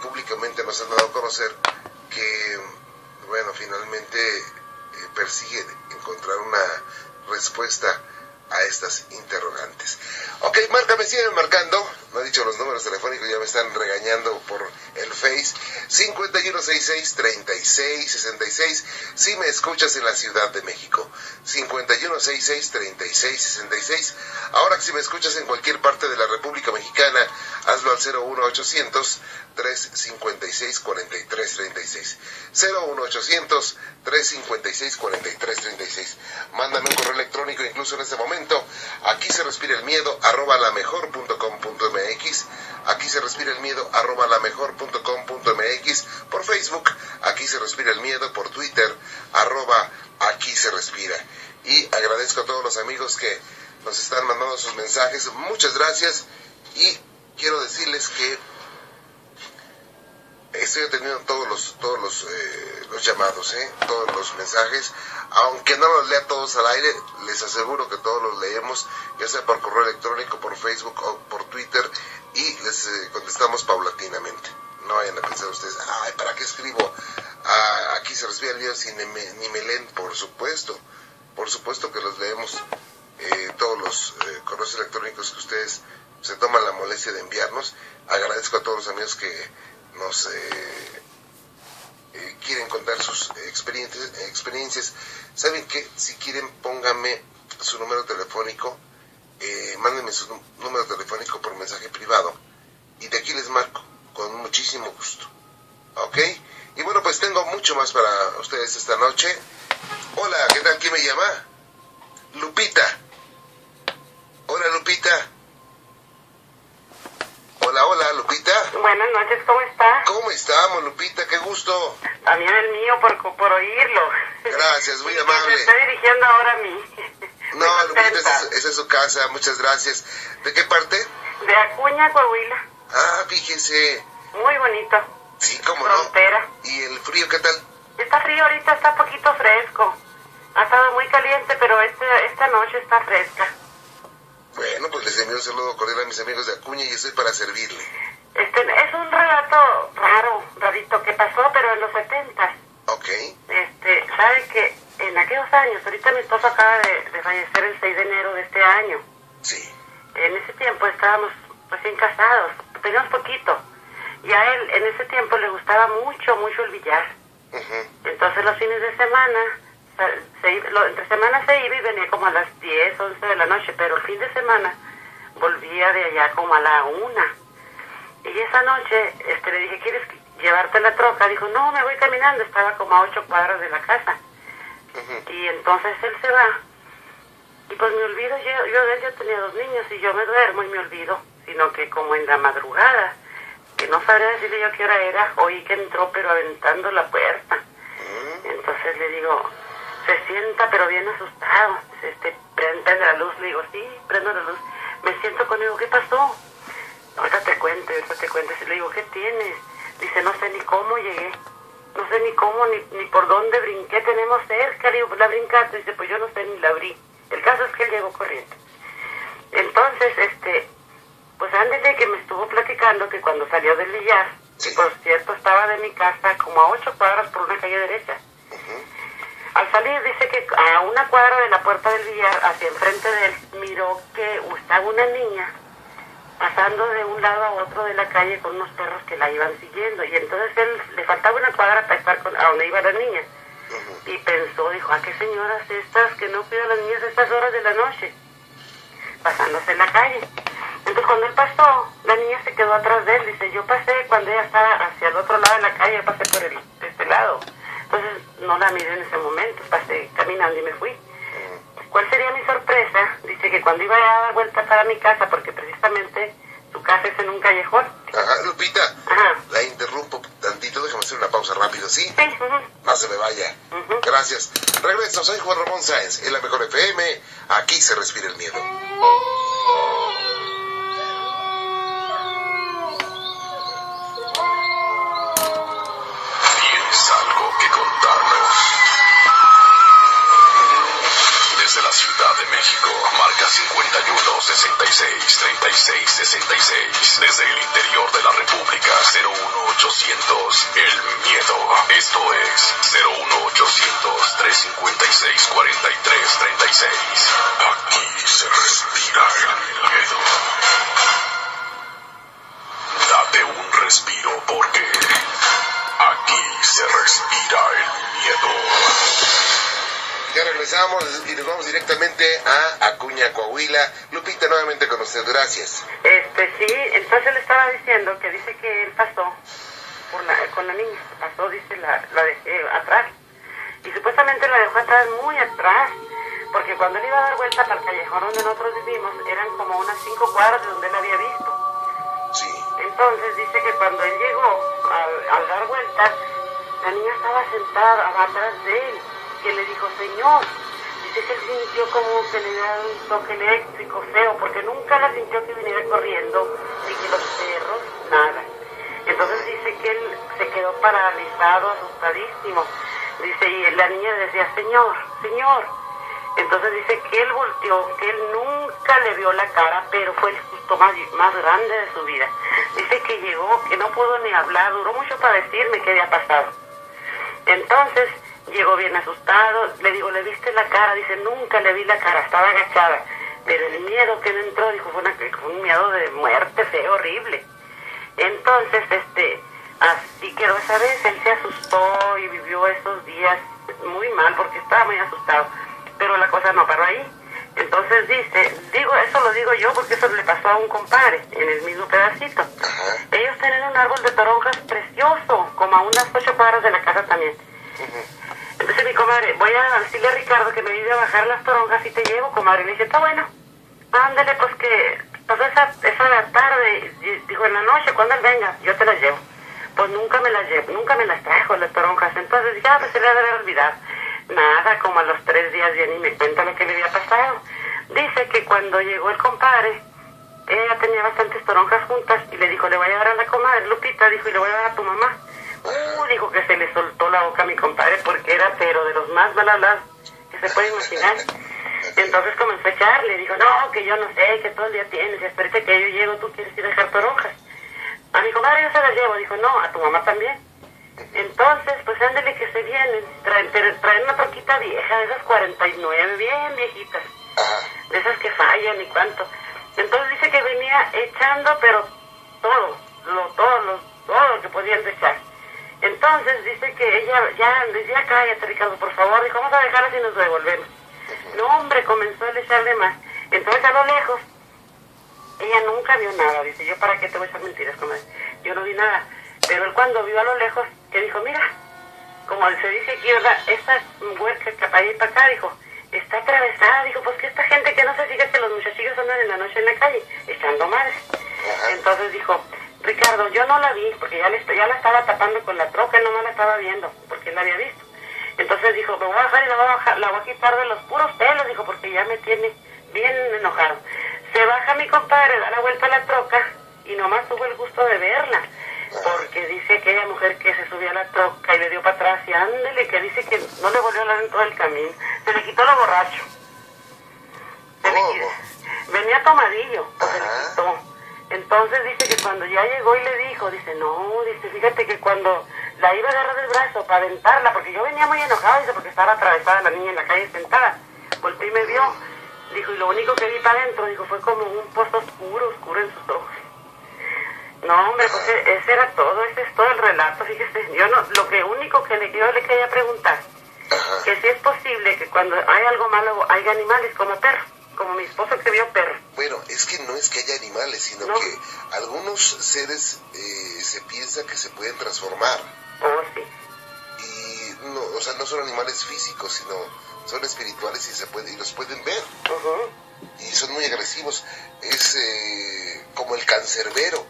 públicamente nos han dado a conocer que, bueno, finalmente eh, persigue encontrar una respuesta a estas interrogantes. Ok, márcame, siguen marcando. No he dicho los números telefónicos, ya me están regañando por el Face. 5166-3666. Si me escuchas en la Ciudad de México. 5166-3666. Ahora, si me escuchas en cualquier parte de la República Mexicana, al 01800 356 4336 01800 356 4336 Mándame un correo electrónico incluso en este momento. Aquí se respira el miedo arroba la mejor punto com punto mx. Aquí se respira el miedo arroba la mejor punto com punto mx. Por Facebook, aquí se respira el miedo. Por Twitter, arroba aquí se respira. Y agradezco a todos los amigos que nos están mandando sus mensajes. Muchas gracias. Y quiero decirles que estoy atendiendo todos los todos los, eh, los llamados, ¿eh? todos los mensajes, aunque no los lea todos al aire, les aseguro que todos los leemos, ya sea por correo electrónico, por Facebook o por Twitter, y les eh, contestamos paulatinamente. No vayan a pensar ustedes, ay, ¿para qué escribo? Ah, aquí se respira el video si ni me, ni me leen, por supuesto, por supuesto que los leemos, eh, correos electrónicos que ustedes se toman la molestia de enviarnos. Agradezco a todos los amigos que nos eh, eh, quieren contar sus experiencias, experiencias. ¿Saben qué? Si quieren, pónganme su número telefónico, mándenme su número telefónico por mensaje privado y de aquí les marco con muchísimo gusto. ¿Ok? Y bueno, pues tengo mucho más para ustedes esta noche. Hola, ¿qué tal? ¿Quién me llama? Lupita. Hola, Lupita. Hola, hola, Lupita. Buenas noches, ¿cómo está? ¿Cómo estamos, Lupita? Qué gusto. También el mío por, por oírlo. Gracias, muy amable. Me estoy dirigiendo ahora a mí. No, Lupita, esa es, esa es, su casa, muchas gracias. ¿De qué parte? De Acuña, Coahuila. Ah, fíjese. Muy bonito. Sí, cómo Frontera. no. ¿Y el frío qué tal? Está frío ahorita, está poquito fresco. Ha estado muy caliente, pero este, esta noche está fresca. Bueno, pues les envío un saludo cordial a mis amigos de Acuña y estoy para servirle. Este, es un relato raro, rarito, que pasó, pero en los 70. Ok. Este, sabe que en aquellos años, ahorita mi esposo acaba de, de, fallecer el 6 de enero de este año. Sí. En ese tiempo estábamos recién casados, teníamos poquito. Y a él en ese tiempo le gustaba mucho, mucho el billar. Uh -huh. Entonces los fines de semana se, lo, entre semana se iba y venía como a las 10, 11 de la noche, pero el fin de semana volvía de allá como a la una. Y esa noche este, le dije, ¿quieres llevarte la troca? Dijo, no, me voy caminando, estaba como a ocho cuadras de la casa. Uh -huh. Y entonces él se va. Y pues me olvido, yo, yo de él yo tenía dos niños y yo me duermo y me olvido, sino que como en la madrugada, que no sabría decirle yo qué hora era, oí que entró pero aventando la puerta. Uh -huh. Entonces le digo, se sienta pero bien asustado. Este, prende la luz, le digo, sí, prendo la luz. Me siento con él, digo, ¿qué pasó? Ahorita te cuento, ahorita te cuento. Y le digo, ¿qué tienes? Dice, no sé ni cómo llegué. No sé ni cómo, ni, ni por dónde brinqué. Tenemos cerca. Le digo, ¿la brincaste? Dice, pues yo no sé ni la abrí. El caso es que él llegó corriendo. Entonces, este, pues ándele que me estuvo platicando que cuando salió del billar, Sí. por cierto, estaba de mi casa como a ocho cuadras por una calle derecha. Uh -huh. Al salir dice que a una cuadra de la puerta del billar, hacia enfrente de él, miró que estaba una niña pasando de un lado a otro de la calle con unos perros que la iban siguiendo. Y entonces él le faltaba una cuadra para estar con, a donde iba la niña. Uh -huh. Y pensó, dijo, ¿a qué señoras estas que no cuidan a las niñas a estas horas de la noche? Pasándose en la calle. Entonces cuando él pasó, la niña se quedó atrás de él. Dice, yo pasé cuando ella estaba hacia el otro lado de la calle, pasé por el, este lado. Entonces no la miré en ese momento, pasé caminando y me fui. ¿Cuál sería mi sorpresa? Dice que cuando iba a dar vuelta para mi casa, porque precisamente su casa es en un callejón. Ajá, Lupita, Ajá. la interrumpo tantito, déjame hacer una pausa rápido, ¿sí? Sí, ujú, No se me vaya. ujú. Gracias. Regreso, soy Juan Ramón Sáenz, en la mejor FM, aquí se respira el miedo. Regresamos y nos vamos directamente a Acuña, Coahuila. Lupita, nuevamente con usted, gracias. Este, sí, entonces le estaba diciendo que dice que él pasó por la, con la niña, pasó, dice, la, la dejé atrás. Y supuestamente la dejó atrás, muy atrás, porque cuando él iba a dar vuelta para el callejón donde nosotros vivimos, eran como unas cinco cuadras de donde él había visto. Sí. Entonces dice que cuando él llegó al, al dar vuelta, la niña estaba sentada atrás de él, que le dijo, Señor, él sintió como que le dio un toque eléctrico feo, porque nunca la sintió que viniera corriendo, ni que los perros, nada. Entonces dice que él se quedó paralizado, asustadísimo. Dice, y la niña decía, Señor, Señor. Entonces dice que él volteó, que él nunca le vio la cara, pero fue el susto más, más grande de su vida. Dice que llegó, que no pudo ni hablar, duró mucho para decirme qué había pasado. Entonces llegó bien asustado, le digo, ¿le viste la cara? Dice, nunca le vi la cara, estaba agachada. Pero el miedo que me entró, dijo, fue, una- fue un miedo de muerte feo, horrible. Entonces, este, así quedó esa vez, él se asustó y vivió esos días muy mal porque estaba muy asustado, pero la cosa no paró ahí. Entonces dice, digo, eso lo digo yo porque eso le pasó a un compadre en el mismo pedacito. Ajá. Ellos tienen un árbol de toronjas precioso, como a unas ocho cuadras de la casa también. Entonces mi comadre, voy a decirle a Ricardo que me ayude a bajar las toronjas y te llevo, comadre. Le dice, está bueno. Ándale, pues que pasó esa, esa tarde, y dijo en la noche, cuando él venga, yo te las llevo. Pues nunca me las llevo, nunca me las trajo las toronjas. Entonces ah, pues se le ha de haber olvidado. Nada, como a los tres días ya ni me cuenta lo que le había pasado. Dice que cuando llegó el compadre, ella tenía bastantes toronjas juntas y le dijo, le voy a dar a la comadre Lupita, dijo, y le voy a dar a tu mamá. Uh, dijo que se le soltó la boca a mi compadre porque era pero de los más mal hablados que se puede imaginar. Entonces comenzó a echarle, dijo, no, que yo no sé, que todo el día tienes, espérate que yo llego, tú quieres ir a dejar toronjas. A mi comadre yo se las llevo, dijo, no, a tu mamá también. Entonces, pues ándele que se vienen, traen, traen una troquita vieja, de esas 49, bien viejitas, de esas que fallan y cuánto. Entonces dice que venía echando, pero todo, lo, todo, lo, todo lo que podían echar. Entonces dice que ella ya decía, cállate Ricardo, por favor, dijo, vamos a dejarlas y nos devolvemos. No, hombre, comenzó a echarle más. Entonces a lo lejos, ella nunca vio nada, dice, yo para qué te voy a echar mentiras, comadre. Yo no vi nada. Pero él cuando vio a lo lejos, que dijo, mira, como se dice aquí, ¿verdad? Esta huerca que para allá y para acá, dijo, está atravesada, dijo, pues que esta gente que no se fija que los muchachillos andan en la noche en la calle, echando madres. Entonces dijo, Ricardo, yo no la vi, porque ya, le, ya la estaba tapando con la troca, él no la estaba viendo, porque él la había visto. Entonces dijo, me voy a bajar y la voy a, bajar, la voy a quitar de los puros pelos, dijo, porque ya me tiene bien enojado. Se baja mi compadre, da la vuelta a la troca y nomás tuvo el gusto de verla. Porque dice aquella mujer que se subió a la troca y le dio para atrás y ándele, que dice que no le volvió a hablar en todo el camino. Se le quitó lo borracho. Se le ¿Cómo? qui- Venía tomadillo, pues se le quitó. Entonces dice que cuando ya llegó y le dijo, dice, no, dice, fíjate que cuando la iba a agarrar del brazo para aventarla, porque yo venía muy enojado, dice, porque estaba atravesada la niña en la calle sentada. Volteé y me vio. Dijo, y lo único que vi para adentro, dijo, fue como un pozo oscuro, oscuro en sus ojos. No, hombre, pues e- ese era todo, ese es todo el relato, fíjese. Yo no, lo que único que le, yo le quería preguntar, que si es posible que cuando hay algo malo haya animales como perros, como mi esposo que vio perros. Bueno, es que no es que haya animales, sino No. que algunos seres eh, se piensa que se pueden transformar. Oh, sí. Y no, o sea, no son animales físicos, sino son espirituales y se puede, y los pueden ver. Ujú, Y son muy agresivos. Es eh, como el cancerbero,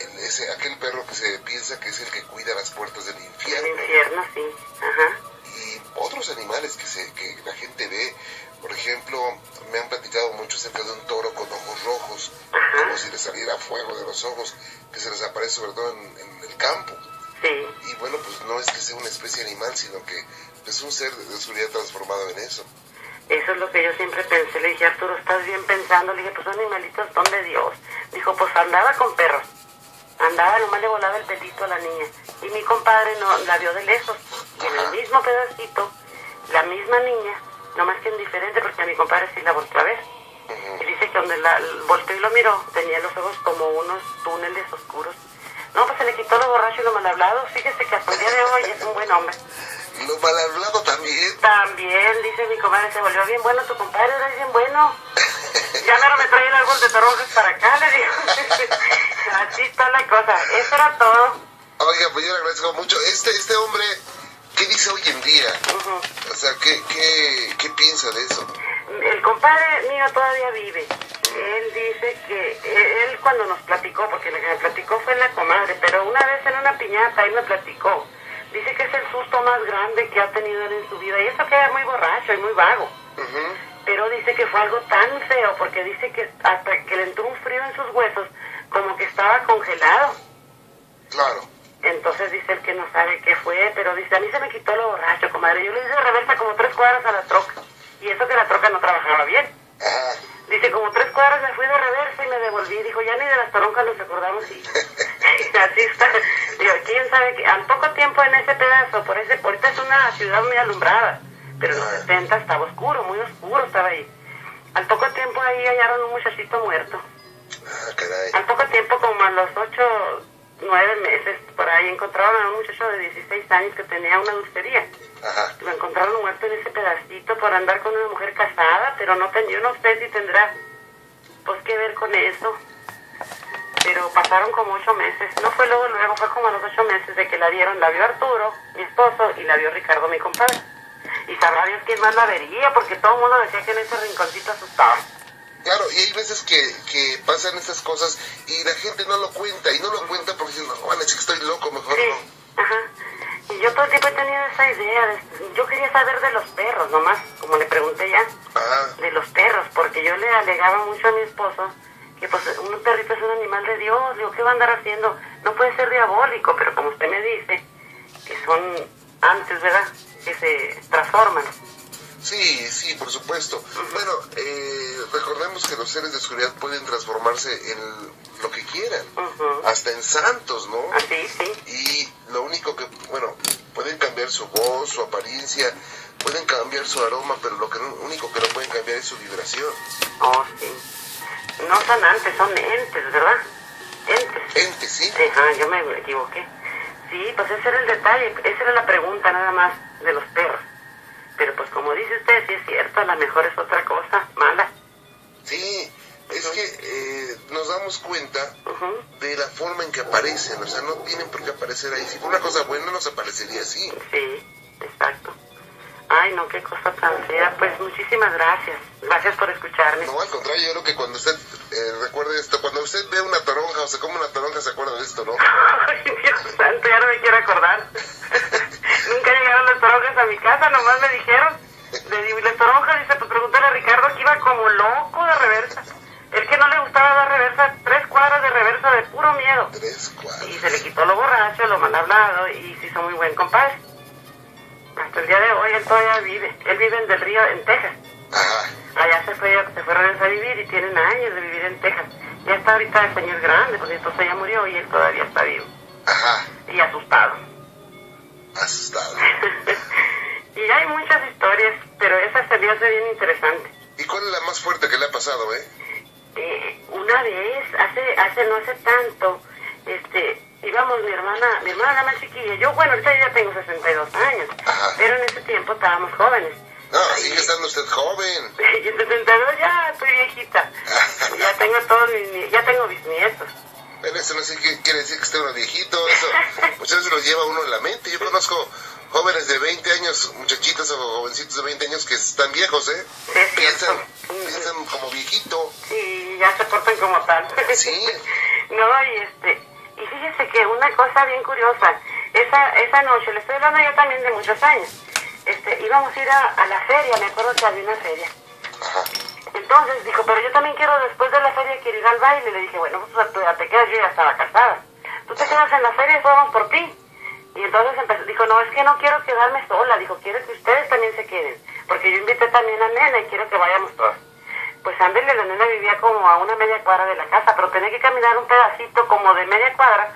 el- ese, aquel perro que se piensa que es el que cuida las puertas del El infierno. infierno, sí. Ajá. Otros animales que, se, que la gente ve. Por ejemplo, me han platicado mucho acerca de un toro con ojos rojos, como si le saliera fuego de los ojos, que se les aparece sobre todo en, en el campo. Sí. Y bueno, pues no es que sea una especie animal, sino que es un ser de seguridad transformado en eso. Eso es lo que yo siempre pensé. Le dije, Arturo, ¿estás bien pensando? Le dije, pues son animalitos, son de Dios. Dijo, pues andaba con perros. Andaba, nomás le volaba el pelito a la niña. Y mi compadre no la vio de lejos. El mismo pedacito, la misma niña, nomás que en diferente, porque a mi compadre sí la volvió a ver. Y dice que donde la volteó y lo miró, tenía los ojos como unos túneles oscuros. No, pues se le quitó lo borracho y lo mal hablado. Fíjese que hasta el día de hoy es un buen hombre. Lo mal hablado también. También, dice mi comadre, se volvió bien bueno tu compadre, era bien bueno. Ya no me trae el árbol de toronjas para acá, le digo. Así está la cosa. Eso era todo. Oiga, pues yo le agradezco mucho. Este, este hombre, ¿qué dice hoy en día? O sea, ¿qué, qué, qué piensa de eso? El compadre mío todavía vive. Él dice que eh, él cuando nos platicó, porque lo que me platicó fue la comadre, pero una vez en una piñata él me platicó. Dice que es el susto más grande que ha tenido él en su vida. Y eso que era muy borracho y muy vago. Pero dice que fue algo tan feo, porque dice que hasta que le entró un frío en sus huesos, como que estaba congelado. Claro. Entonces dice él que no sabe qué fue, pero dice, a mí se me quitó lo borracho, comadre. Yo le hice de reversa como tres cuadras a la troca. Y eso que la troca no trabajaba bien. Dice, como tres cuadras me fui de reversa y me devolví. Dijo, ya ni de las toronjas nos acordamos y así está. Digo, quién sabe que al poco tiempo en ese pedazo, por ese, ahorita es una ciudad muy alumbrada, pero en los 70 estaba oscuro, muy oscuro estaba ahí. Al poco tiempo ahí hallaron un muchachito muerto. Ah, caray. Al poco tiempo, como a los ocho, nueve meses, por ahí encontraron a un muchacho de 16 años que tenía una dulcería. Ajá. Lo encontraron muerto en ese pedacito por andar con una mujer casada, pero no yo no sé si tendrá pues que ver con eso. Pero pasaron como ocho meses. No fue luego, luego fue como a los ocho meses de que la vieron. La vio Arturo, mi esposo, y la vio Ricardo, mi compadre. Y sabrá Dios quién más la vería, porque todo el mundo decía que en ese rinconcito asustaba. Claro, y hay veces que, que pasan estas cosas y la gente no lo cuenta, y no lo cuenta porque dicen, no, que estoy loco, mejor Sí, no. ajá. Y yo todo el tiempo he tenido esa idea. de- yo quería saber de los perros, nomás, como le pregunté ya. Ah, de los perros, porque yo le alegaba mucho a mi esposo que pues un perrito es un animal de Dios, digo, ¿qué va a andar haciendo? No puede ser diabólico, pero como usted me dice, que son antes, ¿verdad? Que se transforman. Sí, sí, por supuesto. Bueno, eh, recordemos que los seres de oscuridad pueden transformarse en lo que quieran, Ujú. hasta en santos, ¿no? Así, sí. Y lo único que, bueno, pueden cambiar su voz, su apariencia, pueden cambiar su aroma, pero lo que no- único que no pueden cambiar es su vibración. Oh, sí. No son antes, son entes, ¿verdad? Entes. Ente, ¿sí? Ajá, yo me equivoqué. Sí, pues ese era el detalle, esa era la pregunta nada más de los perros. Pero pues como dice usted, sí es cierto, a lo mejor es otra cosa mala. Sí, es que eh, nos damos cuenta Ujú. de la forma en que aparecen, o sea, no tienen por qué aparecer ahí. Si fuera una cosa buena, nos aparecería así. Sí, exacto. Ay, no, qué cosa tan fea. Pues muchísimas gracias. Gracias por escucharme. No, al contrario, yo creo que cuando usted eh, recuerde esto, cuando usted ve una toronja o se come una toronja, se acuerda de esto, ¿no? Ay, Dios santo, ya no me quiero acordar. Nunca llegaron las toronjas a mi casa, nomás me dijeron. Le digo, ¿y las toronjas? Dice, pues pregúntale a Ricardo que iba como loco de reversa. El que no le gustaba dar reversa, tres cuadras de reversa de puro miedo. Tres. Y se le quitó lo borracho, lo mal hablado y se hizo muy buen compadre. Hasta el día de hoy él todavía vive. Él vive en Del Río, en Texas. Ajá. Allá se fue, se fue a regresar a vivir y tienen años de vivir en Texas. Ya está ahorita el señor grande, pues entonces ya murió y él todavía está vivo. Ajá. Y asustado. Asustado. y hay muchas historias, pero esa se me hace bien interesante. ¿Y cuál es la más fuerte que le ha pasado, eh? Eh, una vez, hace, hace no hace tanto, este, íbamos mi hermana, mi hermana la más chiquilla, yo, bueno, ahorita yo ya tengo 62 años, Ajá. pero en ese tiempo estábamos jóvenes. No, sigue estando usted joven. Y en 62 ya estoy viejita. Ya tengo todos mis, ya tengo bisnietos. Pero eso no sé qué quiere decir que esté uno viejito. Eso muchas veces lo lleva uno en la mente. Yo conozco jóvenes de 20 años, muchachitas o jovencitos de 20 años que están viejos, ¿eh? Sí, es Piensan, piensan como viejito. Y ya se portan como tal. Sí. no, y este, y fíjese que una cosa bien curiosa, esa, esa noche, le estoy hablando ya también de muchos años, este, íbamos a ir a, a la feria, me acuerdo que había una feria. Entonces dijo, pero yo también quiero después de la feria quiero ir al baile. Le dije, bueno, pues tú ya te quedas, yo ya estaba casada. Tú te quedas en la feria y vamos por ti. Y entonces empezó, dijo, no, es que no quiero quedarme sola. Dijo, quiero que ustedes también se queden. Porque yo invité también a Nena y quiero que vayamos todos. Pues ándele, la nena vivía como a una media cuadra de la casa, pero tenía que caminar un pedacito como de media cuadra